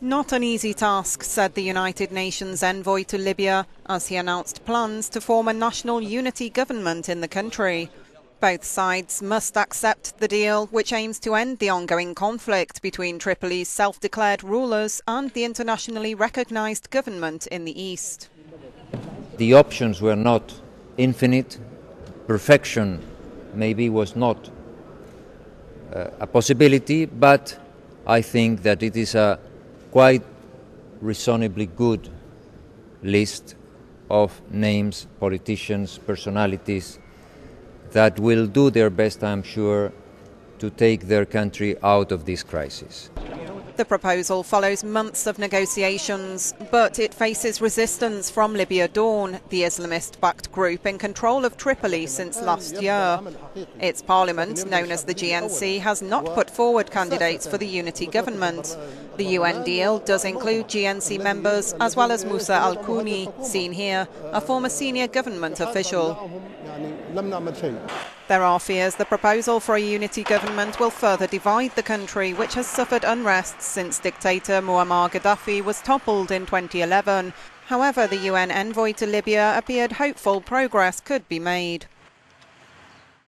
Not an easy task, said the United Nations envoy to Libya as he announced plans to form a national unity government in the country. Both sides must accept the deal, which aims to end the ongoing conflict between Tripoli's self declared rulers and the internationally recognised government in the east. The options were not infinite. Perfection maybe was not uh, a possibility, but I think that it is a quite reasonably good list of names, politicians, personalities that will do their best, I'm sure, to take their country out of this crisis. The proposal follows months of negotiations, but it faces resistance from Libya Dawn, the Islamist backed group in control of Tripoli since last year. Its parliament, known as the GNC, has not put forward candidates for the unity government. The UN deal does include GNC members as well as Musa Al Kuni, seen here, a former senior government official. There are fears the proposal for a unity government will further divide the country, which has suffered unrest since dictator Muammar Gaddafi was toppled in 2011. However, the UN envoy to Libya appeared hopeful progress could be made.